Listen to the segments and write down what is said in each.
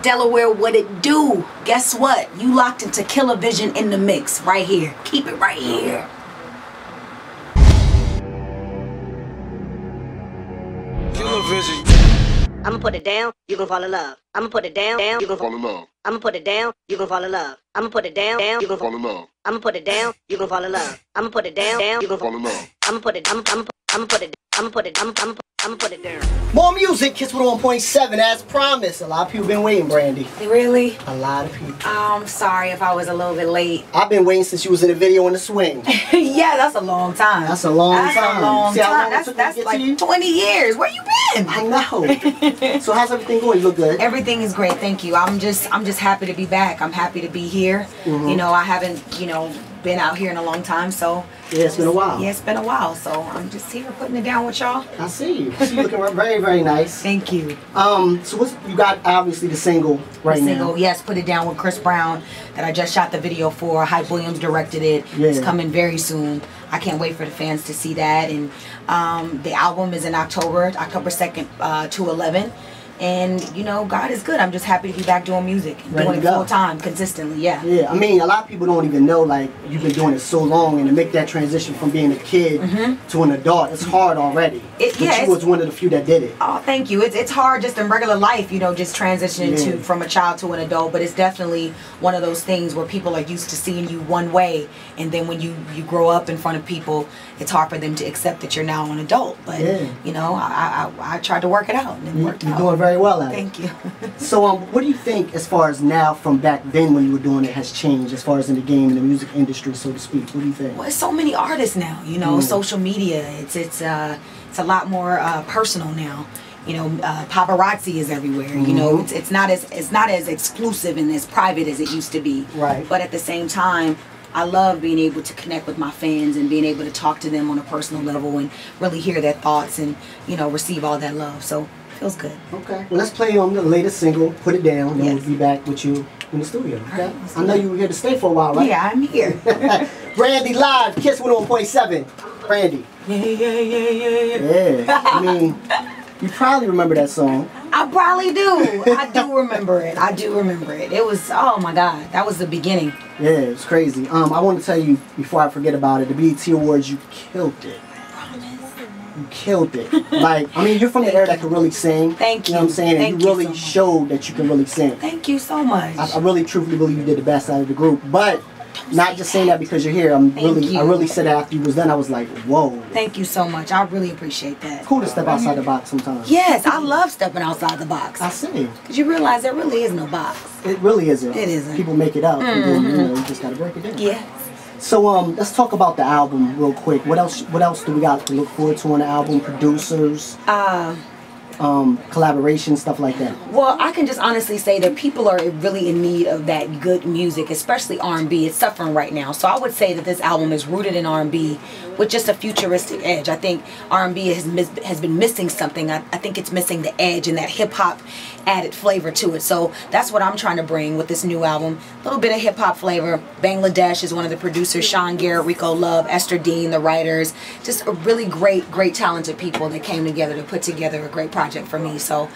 Delaware, what it do? Guess what? You locked into KillaVision in the mix right here. Keep it right here. KillaVision. I'ma put it down, you gon' fall in love. I'ma put it down, down, you gon' fall Fall in love. I'ma put it down, you gon' fall in love. I'ma put it down, down, you gon' fall Fall in love. I'ma put it down, you gon' fall in love. I'ma put it down, down, you gon' Fall fall in love. I'ma put it, I'ma, I'ma, I'ma put it, I'ma put it, I'ma, I'ma, I'ma put it down. More music, Kiss with 1.7 as promised. A lot of people been waiting, Brandy. Really? A lot of people. I'm sorry if I was a little bit late. I've been waiting since you was in the video in the swing. yeah, that's a long time. That's a long That's time. a long See how long time. That's, took me to that's like 20 years. Where you been? I know. so how's everything going? You look good. Everything is great, thank you. I'm just I'm just happy to be back. I'm happy to be here. Mm-hmm. You know, I haven't, you know, been out here in a long time, so Yeah, it's been a while. yeah, it's been a while. So I'm just here putting it down with y'all. I see you. You looking very, very nice. Thank you. Um, so what's you got? Obviously the single right now? the single, now. yes, put it down with Chris Brown that I just shot the video for. Hype Williams directed it. Yeah. It's coming very soon. I can't wait for the fans to see that. And um, the album is in October, October second uh, to eleven. And you know, God is good. I'm just happy to be back doing music, and doing it go. full time, consistently. Yeah. Yeah, I mean, a lot of people don't even know like you've been doing it so long, and to make that transition from being a kid to an adult, it's hard already. Mm-hmm. It- but yeah, you was one of the few that did it. Oh, thank you. It's it's hard just in regular life, you know, just transitioning Yeah. to from a child to an adult. But it's definitely one of those things where people are used to seeing you one way, and then when you you grow up in front of people, it's hard for them to accept that you're now an adult. But Yeah. you know, I, I I tried to work it out, and it You, worked out. Very well at it. Thank you. So, um, what do you think, as far as now from back then when you were doing it, has changed as far as in the game, in the music industry, so to speak? What do you think? Well, it's so many artists now. You know, Mm. social media. It's it's uh it's a lot more uh, personal now. You know, uh, paparazzi is everywhere. You know, Mhm. it's, it's not as it's not as exclusive and as private as it used to be. Right. But at the same time, I love being able to connect with my fans and being able to talk to them on a personal level and really hear their thoughts and you know receive all that love. So feels good. Okay. Well, let's play on the latest single, Put It Down, and Yes. we'll be back with you in the studio. Okay? right, I know you were here to stay for a while, right? Yeah, I'm here. Brandy live, Kiss 101.7. Brandy. yeah, yeah, yeah, yeah, yeah. Yeah. I mean, you probably remember that song. I probably do. I do remember it. I do remember it. It was oh my god, that was the beginning. Yeah, it's crazy. Um, I want to tell you before I forget about it, the BET Awards, you killed it. You killed it. like, I mean, you're from the era that can really sing. Thank You know what I'm saying? Thank and you you really so showed that you can really sing. Thank you so much. I, I really truthfully believe you did the best out of the group. But not just saying that because you're here. I'm Thank really, I really said that after you was done. I was like, whoa. Thank you so much. I really appreciate that. Cool to step outside the box sometimes. Yes, I love stepping outside the box. I see. Cause you realize there really is no box. It really isn't. It isn't. People make it up, and then you mm-hmm. know you just gotta break it down. Yes. So um, let's talk about the album real quick. What else? What else do we got to look forward to on the album? Producers, Uh, um, collaboration, stuff like that. well, I can just honestly say that people are really in need of that good music, especially R&B. It's suffering right now. So I would say that this album is rooted in R&B with just a futuristic edge. I think R&B has has been missing something. I, I think it's missing the edge and that hip hop added flavor to it. So that's what I'm trying to bring with this new album. A little bit of hip hop flavor. Bangladesh is one of the producers. Sean Garrett, Rico Love, Esther Dean, the writers. Just a really great, great talented people that came together to put together a great project for me. So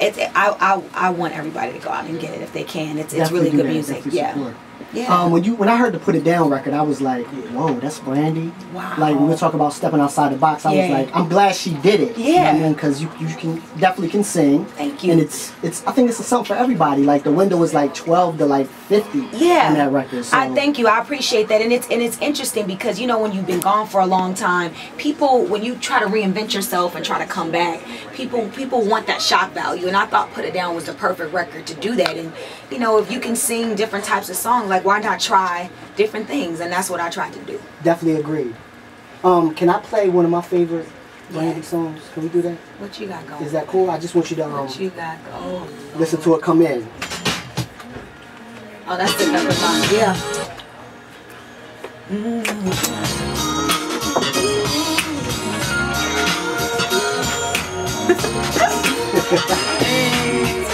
it's I I, I want everybody to go out and get it if they can. It's it's Definitely really good that. music. Definitely Yeah. support. Yeah. Um, when you when I heard the Put It Down record, I was like, whoa, that's Brandy. Wow. Like when we talk about stepping outside the box, I was like, I'm glad she did it. You know Yeah. I mean, because you you can definitely can sing. Thank you. And it's it's I think it's a song for everybody. Like the window is like 12 to like 50. yeah On that record. So. i thank you i appreciate that and it's and it's interesting because you know when you've been gone for a long time people when you try to reinvent yourself and try to come back people people want that shock value and i thought put it down was the perfect record to do that and you know if you can sing different types of songs like why not try different things and that's what i tried to do Definitely agreed. Um, can I play one of my favorite Brandy songs? Can we do that? what you got going Is that cool? I just want you to um, what you got going listen to it come in. oh that's the number line yeah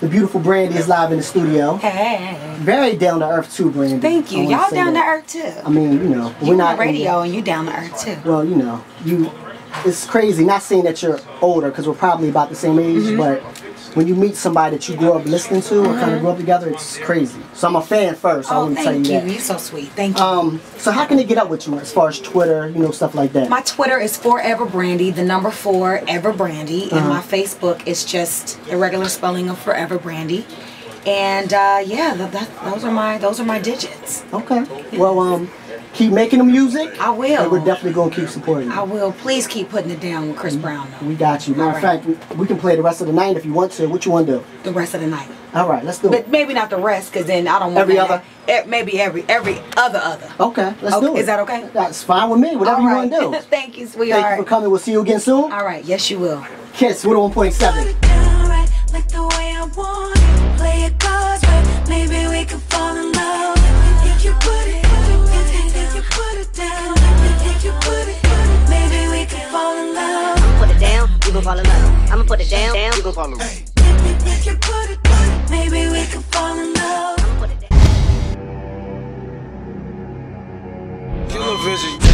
The beautiful Brandy is live in the studio. Hey. Very down to earth too, Brandy. Thank you. Y'all down to earth too. I mean, you know, You we're not radio and you down to earth too. well, you know, you. It's crazy. Not saying that you're older because we're probably about the same age, Mm-hmm. but when you meet somebody that you grew up listening to or kind of grew up together, it's crazy. So I'm a fan first. I Oh, want to tell you thank you. that. You're so sweet. Thank you. Um, so how can they get up with you as far as Twitter, you know, stuff like that? My Twitter is Forever Brandy, the number four Ever Brandy, and Uh-huh. my Facebook is just the regular spelling of Forever Brandy. And uh, yeah, that, that, those are my those are my digits. okay. Well, um, keep making the music. I will. And we're definitely gonna keep supporting you. I will. Please keep putting it down with Chris Brown though. we got you. Matter of All right. fact, we can play the rest of the night if you want to. What you want to do? The rest of the night, All right, let's do but it. maybe not the rest, because then I don't want Every that- other? eh, maybe every every other other. Okay, let's Okay, do it. is that okay? That's fine with me. Whatever All you want to do. Thank you, sweetheart. Thank you for coming. We'll see you again soon. All right. Yes, you will. Kiss 101.7. down right, like you gon' fall in love. I'ma put it down, down, you gon' fall in love. down Maybe we could fall in love. KillaVision.